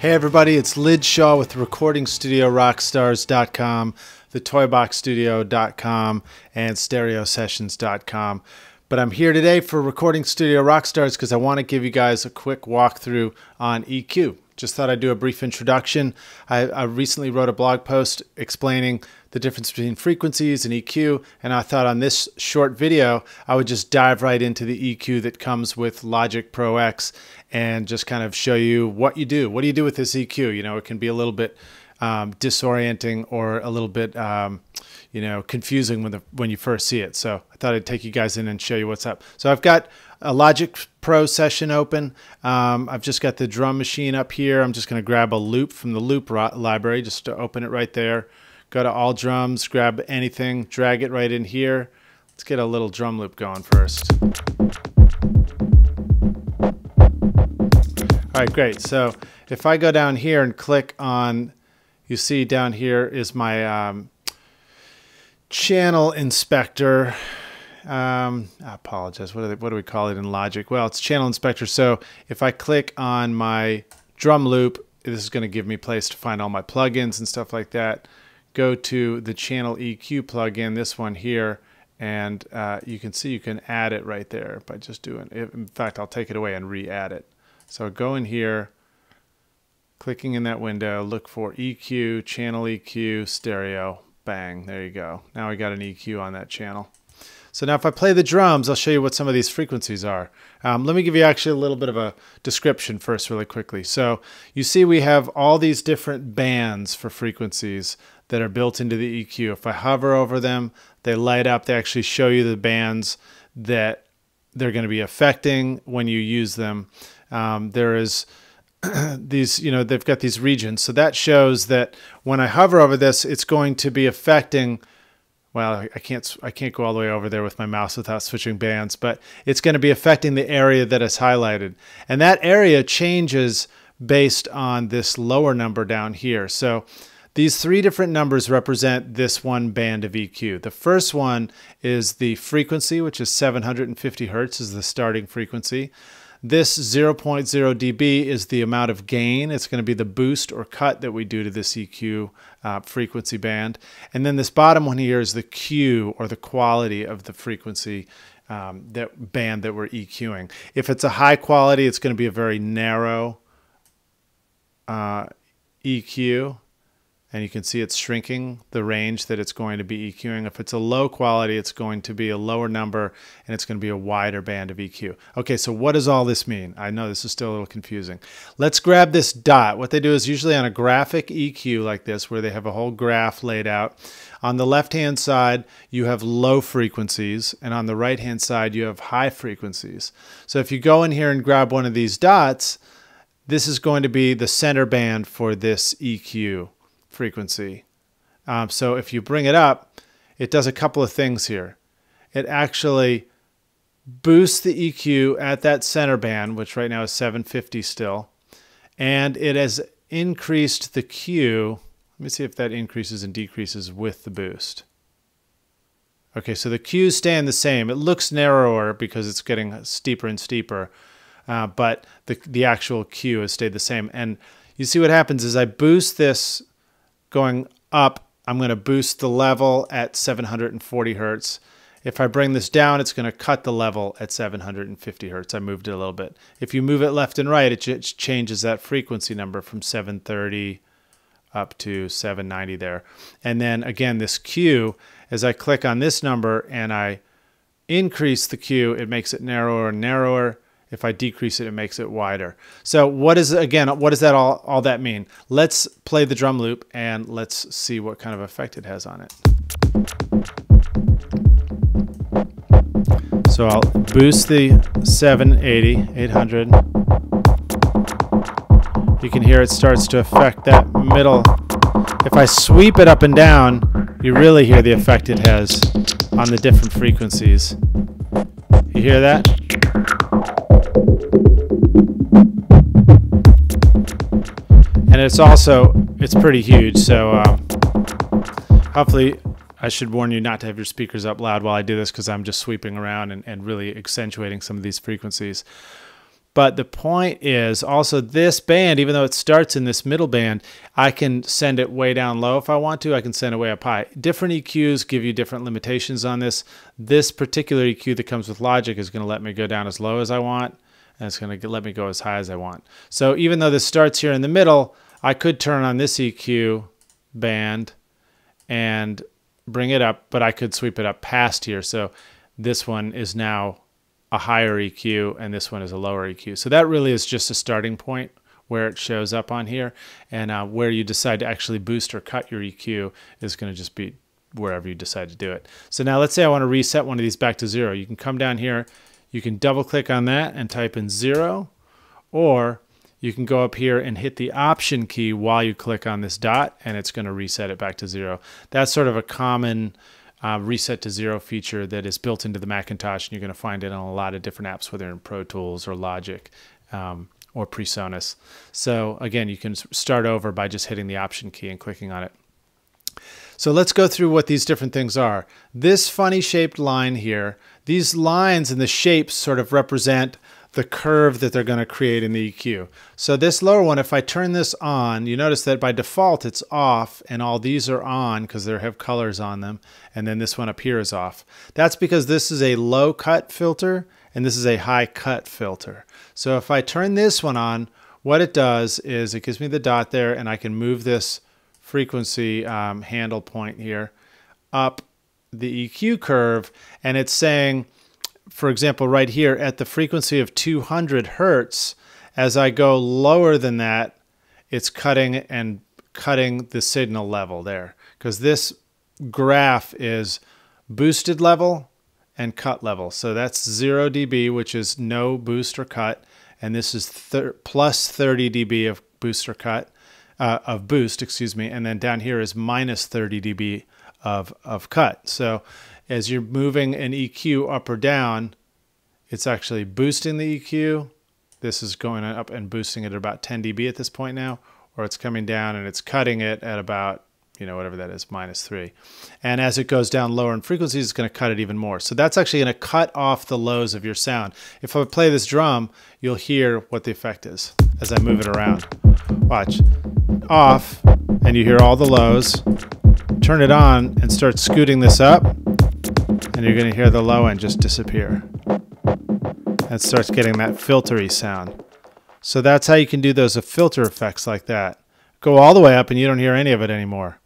Hey everybody, it's Lij Shaw with Recording Studio Rockstars.com, thetoyboxstudio.com, and stereosessions.com. But I'm here today for Recording Studio Rockstars because I want to give you guys a quick walkthrough on EQ. Just thought I'd do a brief introduction. I, I, recently wrote a blog post explaining the difference between frequencies and EQ, and I thought on this short video I would just dive right into the EQ that comes with Logic Pro X and just kind of show you what you do. What do you do with this EQ? You know, it can be a little bit um, disorienting or a little bit, um, you know, confusing when the when you first see it. So I thought I'd take you guys in and show you what's up. So I've got a Logic Pro session open. Um, I've just got the drum machine up here. I'm just going to grab a loop from the loop library just to open it right there. Go to all drums, grab anything, drag it right in here. Let's get a little drum loop going first. All right, great. So if I go down here and click on, you see down here is my um, channel inspector. Um, I apologize. What, they, what do we call it in Logic? Well, it's channel inspector. So if I click on my drum loop, this is going to give me place to find all my plugins and stuff like that. Go to the channel EQ plugin, this one here, and uh, you can see you can add it right there by just doing it. In fact, I'll take it away and re-add it. So go in here, clicking in that window, look for EQ, channel EQ, stereo, bang, there you go. Now I got an EQ on that channel. So now if I play the drums, I'll show you what some of these frequencies are. Um, let me give you actually a little bit of a description first really quickly. So you see we have all these different bands for frequencies that are built into the EQ. If I hover over them, they light up. They actually show you the bands that they're going to be affecting when you use them. Um, there is these, you know, they've got these regions. So that shows that when I hover over this, it's going to be affecting. Well, I can't I can't go all the way over there with my mouse without switching bands, but it's going to be affecting the area that is highlighted, and that area changes based on this lower number down here. So these three different numbers represent this one band of EQ. The first one is the frequency, which is 750 hertz, is the starting frequency. This 0.0 dB is the amount of gain. It's going to be the boost or cut that we do to this EQ uh, frequency band. And then this bottom one here is the Q or the quality of the frequency um, that band that we're EQing. If it's a high quality, it's going to be a very narrow uh, EQ and you can see it's shrinking the range that it's going to be EQing. If it's a low quality, it's going to be a lower number and it's going to be a wider band of EQ. Okay, so what does all this mean? I know this is still a little confusing. Let's grab this dot. What they do is usually on a graphic EQ like this, where they have a whole graph laid out. On the left-hand side, you have low frequencies, and on the right-hand side, you have high frequencies. So if you go in here and grab one of these dots, this is going to be the center band for this EQ frequency. Um, so if you bring it up, it does a couple of things here. It actually boosts the EQ at that center band, which right now is 750 still, and it has increased the Q. Let me see if that increases and decreases with the boost. Okay, so the Q's staying the same. It looks narrower because it's getting steeper and steeper, uh, but the, the actual Q has stayed the same. And you see what happens is I boost this going up, I'm going to boost the level at 740 hertz. If I bring this down, it's going to cut the level at 750 hertz. I moved it a little bit. If you move it left and right, it just changes that frequency number from 730 up to 790 there. And then again, this Q, as I click on this number and I increase the Q, it makes it narrower and narrower. If I decrease it, it makes it wider. So what is again, what does that all, all that mean? Let's play the drum loop and let's see what kind of effect it has on it. So I'll boost the 780, 800. You can hear it starts to affect that middle. If I sweep it up and down, you really hear the effect it has on the different frequencies. You hear that? And it's also it's pretty huge. So um, hopefully, I should warn you not to have your speakers up loud while I do this because I'm just sweeping around and, and really accentuating some of these frequencies. But the point is also this band, even though it starts in this middle band, I can send it way down low if I want to. I can send it way up high. Different EQs give you different limitations on this. This particular EQ that comes with Logic is going to let me go down as low as I want, and it's going to let me go as high as I want. So even though this starts here in the middle, I could turn on this EQ band and bring it up, but I could sweep it up past here. So this one is now a higher EQ and this one is a lower EQ. So that really is just a starting point where it shows up on here. And uh, where you decide to actually boost or cut your EQ is going to just be wherever you decide to do it. So now let's say I want to reset one of these back to zero. You can come down here, you can double click on that and type in zero, or you can go up here and hit the option key while you click on this dot and it's going to reset it back to zero. That's sort of a common uh, reset to zero feature that is built into the Macintosh, and you're going to find it on a lot of different apps, whether in Pro Tools or Logic um, or PreSonus. So again, you can start over by just hitting the Option key and clicking on it. So let's go through what these different things are. This funny shaped line here, these lines and the shapes sort of represent the curve that they're going to create in the EQ. So this lower one, if I turn this on, you notice that by default it's off and all these are on because they have colors on them. And then this one up here is off. That's because this is a low cut filter and this is a high cut filter. So if I turn this one on, what it does is it gives me the dot there and I can move this frequency um, handle point here up the EQ curve and it's saying for example, right here at the frequency of 200 hertz, as I go lower than that, it's cutting and cutting the signal level there because this graph is boosted level and cut level. So that's 0 dB, which is no boost or cut, and this is plus 30 dB of boost or cut, uh, of boost, excuse me, and then down here is minus 30 dB of, of cut. So as you're moving an EQ up or down, it's actually boosting the EQ. This is going up and boosting it at about 10 dB at this point now, or it's coming down and it's cutting it at about, you know, whatever that is, minus three. And as it goes down lower in frequencies, it's going to cut it even more. So that's actually going to cut off the lows of your sound. If I play this drum, you'll hear what the effect is as I move it around. Watch. Off, and you hear all the lows. Turn it on and start scooting this up and you're going to hear the low end just disappear. And starts getting that filtery sound. So that's how you can do those filter effects like that. Go all the way up and you don't hear any of it anymore.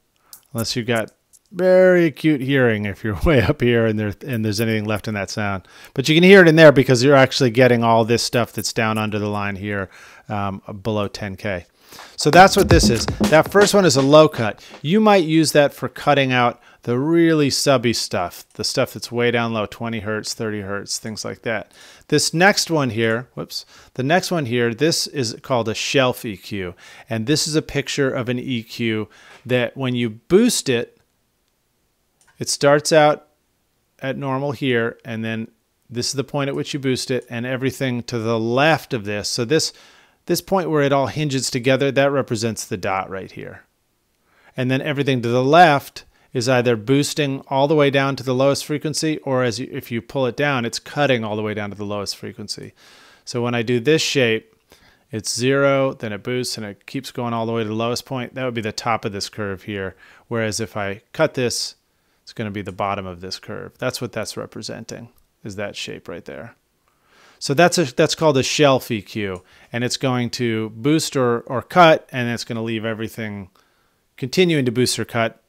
Unless you've got very acute hearing if you're way up here and, there, and there's anything left in that sound. But you can hear it in there because you're actually getting all this stuff that's down under the line here um, below 10K. So that's what this is. That first one is a low cut. You might use that for cutting out the really subby stuff, the stuff that's way down low, 20 hertz, 30 hertz, things like that. This next one here, whoops, the next one here, this is called a shelf EQ. And this is a picture of an EQ that when you boost it, it starts out at normal here, and then this is the point at which you boost it, and everything to the left of this. So this this point where it all hinges together, that represents the dot right here. And then everything to the left is either boosting all the way down to the lowest frequency, or as you, if you pull it down, it's cutting all the way down to the lowest frequency. So when I do this shape, it's zero, then it boosts, and it keeps going all the way to the lowest point. That would be the top of this curve here. Whereas if I cut this, it's going to be the bottom of this curve. That's what that's representing, is that shape right there. So that's a, that's called a shelf EQ, and it's going to boost or, or cut, and it's going to leave everything continuing to boost or cut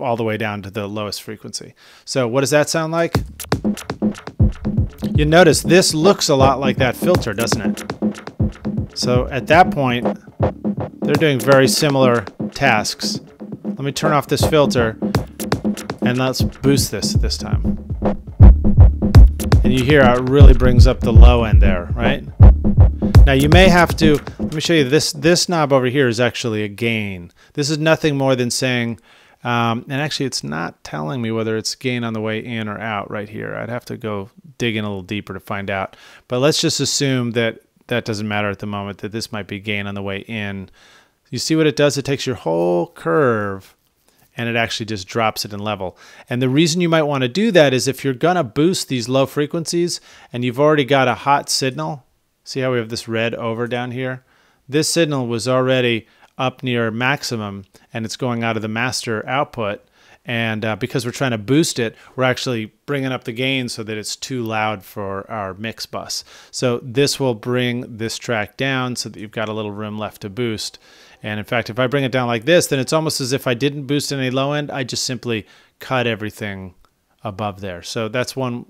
all the way down to the lowest frequency. So what does that sound like? You notice this looks a lot like that filter, doesn't it? So at that point, they're doing very similar tasks. Let me turn off this filter and let's boost this this time. And you hear how it really brings up the low end there, right? Now you may have to, let me show you this, this knob over here is actually a gain. This is nothing more than saying, um, and actually it's not telling me whether it's gain on the way in or out right here. I'd have to go dig in a little deeper to find out. But let's just assume that that doesn't matter at the moment, that this might be gain on the way in. You see what it does? It takes your whole curve and it actually just drops it in level. And the reason you might want to do that is if you're going to boost these low frequencies and you've already got a hot signal See how we have this red over down here? This signal was already up near maximum and it's going out of the master output. And uh, because we're trying to boost it, we're actually bringing up the gain so that it's too loud for our mix bus. So this will bring this track down so that you've got a little room left to boost. And in fact, if I bring it down like this, then it's almost as if I didn't boost any low end. I just simply cut everything above there. So that's one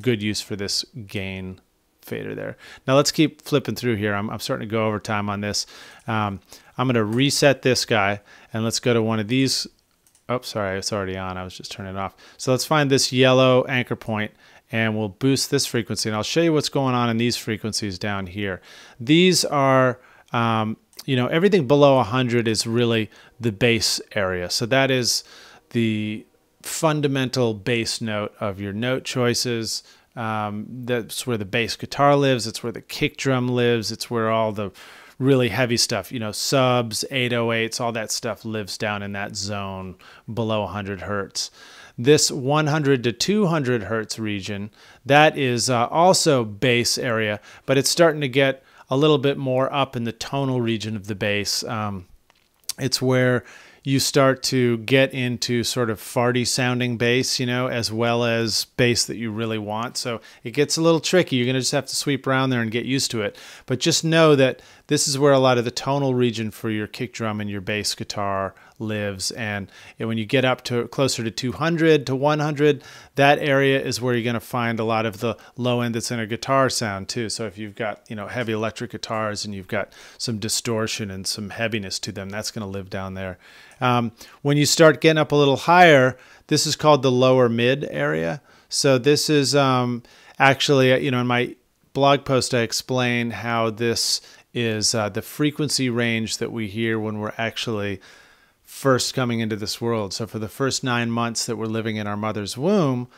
good use for this gain fader there. Now let's keep flipping through here. I'm, I'm starting to go over time on this. Um, I'm going to reset this guy and let's go to one of these. Oh, sorry, it's already on. I was just turning it off. So let's find this yellow anchor point and we'll boost this frequency. And I'll show you what's going on in these frequencies down here. These are, um, you know, everything below 100 is really the bass area. So that is the fundamental bass note of your note choices. Um, that's where the bass guitar lives. It's where the kick drum lives. It's where all the really heavy stuff, you know, subs, 808s, all that stuff lives down in that zone below 100 hertz. This 100 to 200 hertz region, that is uh, also bass area, but it's starting to get a little bit more up in the tonal region of the bass. Um, it's where you start to get into sort of farty sounding bass, you know, as well as bass that you really want. So it gets a little tricky. You're going to just have to sweep around there and get used to it. But just know that this is where a lot of the tonal region for your kick drum and your bass guitar lives. And when you get up to closer to 200 to 100, that area is where you're going to find a lot of the low end that's in a guitar sound too. So if you've got, you know, heavy electric guitars and you've got some distortion and some heaviness to them, that's going to live down there. Um, when you start getting up a little higher, this is called the lower mid area. So this is um, actually, uh, you know, in my blog post, I explain how this is uh, the frequency range that we hear when we're actually first coming into this world. So for the first nine months that we're living in our mother's womb,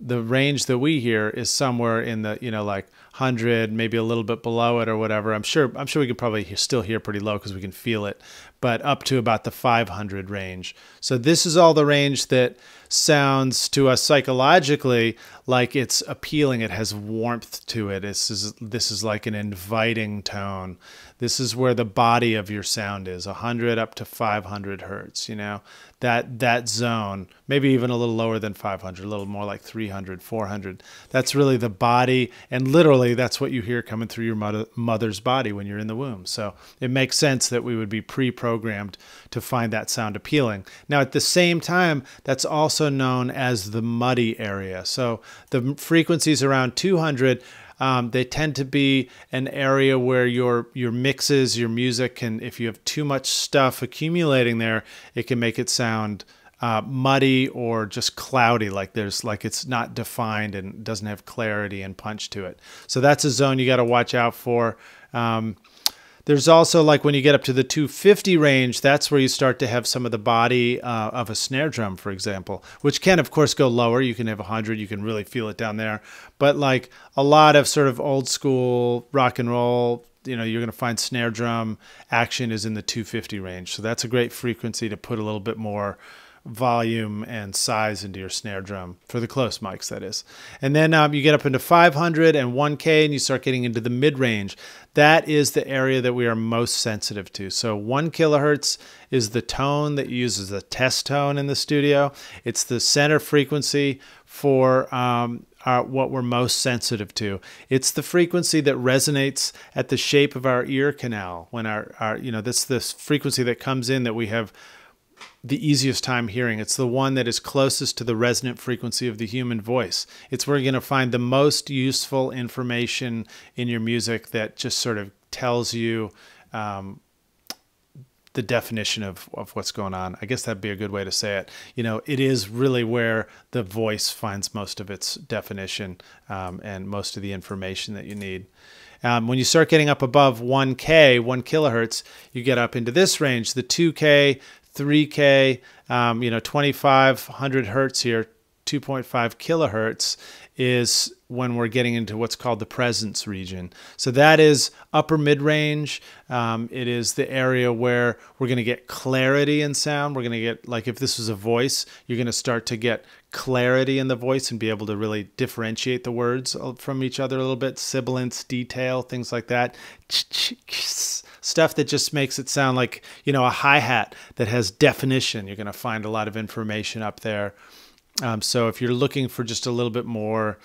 the range that we hear is somewhere in the you know like 100 maybe a little bit below it or whatever. I'm sure i'm sure we could probably still hear pretty low because we can feel it but up to about the 500 range. So this is all the range that sounds to us psychologically like it's appealing. It has warmth to it. This is this is like an inviting tone this is where the body of your sound is 100 up to 500 hertz you know? That that zone maybe even a little lower than 500 a little more like 300 400 that's really the body and literally that's what you hear coming through your mother, mother's body when you're in the womb. So it makes sense that we would be pre-programmed to find that sound appealing. Now at the same time that's also known as the muddy area. So the frequencies around 200 um, they tend to be an area where your your mixes, your music can, if you have too much stuff accumulating there, it can make it sound uh, muddy or just cloudy, like there's like it's not defined and doesn't have clarity and punch to it. So that's a zone you got to watch out for. Um, there's also like when you get up to the 250 range, that's where you start to have some of the body uh, of a snare drum, for example, which can, of course, go lower. You can have 100, you can really feel it down there. But like a lot of sort of old school rock and roll, you know, you're going to find snare drum action is in the 250 range. So that's a great frequency to put a little bit more volume and size into your snare drum for the close mics that is. And then um, you get up into 500 and 1k and you start getting into the mid range that is the area that we are most sensitive to. So 1 kilohertz is the tone that uses a test tone in the studio. It's the center frequency for um, our, what we're most sensitive to. It's the frequency that resonates at the shape of our ear canal when our, our you know, that's this frequency that comes in that we have the easiest time hearing. It's the one that is closest to the resonant frequency of the human voice. It's where you're going to find the most useful information in your music that just sort of tells you um, the definition of, of what's going on. I guess that'd be a good way to say it. You know, it is really where the voice finds most of its definition um, and most of the information that you need. Um, when you start getting up above 1K, 1 kilohertz, you get up into this range, the 2K, 3K, um, you know, 2500 hertz here, 2.5 kilohertz is when we're getting into what's called the presence region. So that is upper mid range. Um, it is the area where we're going to get clarity in sound. We're going to get, like if this was a voice, you're going to start to get clarity in the voice and be able to really differentiate the words from each other a little bit, sibilance, detail, things like that. Stuff that just makes it sound like, you know, a hi hat that has definition. You're going to find a lot of information up there. Um, so if you're looking for just a little bit more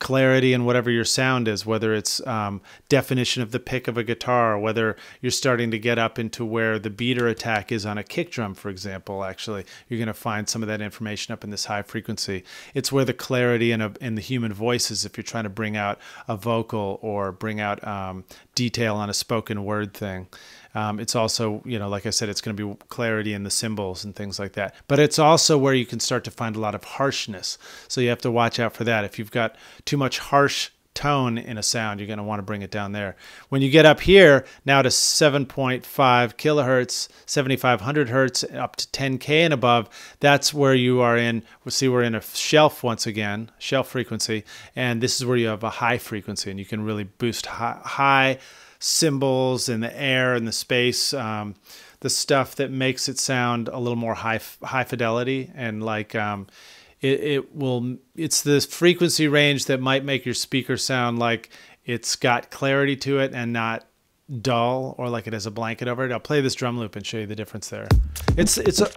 clarity in whatever your sound is, whether it's um, definition of the pick of a guitar, whether you're starting to get up into where the beater attack is on a kick drum, for example. Actually, you're going to find some of that information up in this high frequency. It's where the clarity in, a, in the human voice is if you're trying to bring out a vocal or bring out um, detail on a spoken word thing. Um, it's also, you know, like I said, it's going to be clarity in the cymbals and things like that. But it's also where you can start to find a lot of harshness. So you have to watch out for that. If you've got too much harsh tone in a sound, you're going to want to bring it down there. When you get up here, now to 7.5 kilohertz, 7500 hertz, up to 10K and above, that's where you are in. We'll see we're in a shelf once again, shelf frequency. And this is where you have a high frequency and you can really boost high, high cymbals and the air and the space, um, the stuff that makes it sound a little more high high fidelity and like um, it, it will. It's the frequency range that might make your speaker sound like it's got clarity to it and not dull or like it has a blanket over it. I'll play this drum loop and show you the difference there. It's it's a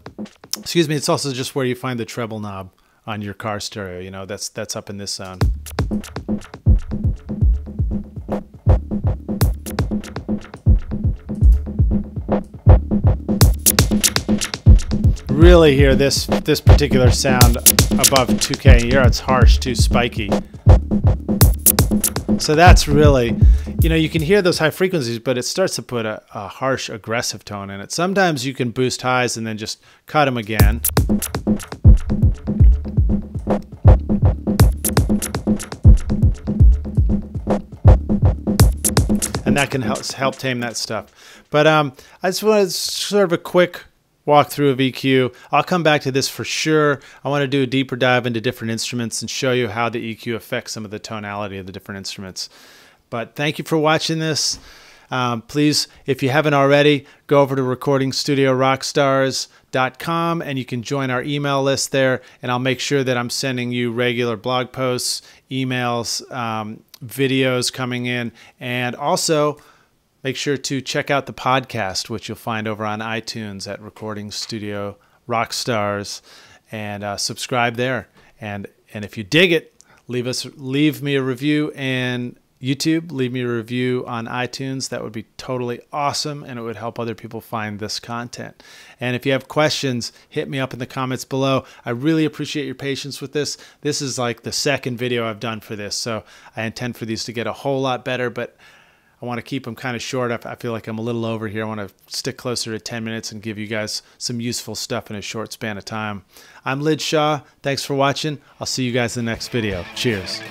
excuse me. It's also just where you find the treble knob on your car stereo. You know that's that's up in this zone. Really hear this this particular sound above 2K. Yeah, it's harsh, too spiky. So that's really, you know, you can hear those high frequencies, but it starts to put a, a harsh, aggressive tone in it. Sometimes you can boost highs and then just cut them again. And that can help help tame that stuff. But um, I just wanted sort of a quick walkthrough of EQ. I'll come back to this for sure. I want to do a deeper dive into different instruments and show you how the EQ affects some of the tonality of the different instruments. But thank you for watching this. Um, please, if you haven't already, go over to recordingstudiorockstars.com and you can join our email list there. And I'll make sure that I'm sending you regular blog posts, emails, um, videos coming in, and also Make sure to check out the podcast, which you'll find over on iTunes at Recording Studio Rockstars, and uh, subscribe there. And and if you dig it, leave us leave me a review and YouTube. Leave me a review on iTunes. That would be totally awesome and it would help other people find this content. And if you have questions, hit me up in the comments below. I really appreciate your patience with this. This is like the second video I've done for this. So I intend for these to get a whole lot better, but I want to keep them kind of short. I feel like I'm a little over here. I want to stick closer to 10 minutes and give you guys some useful stuff in a short span of time. I'm Lij Shaw. Thanks for watching. I'll see you guys in the next video. Cheers.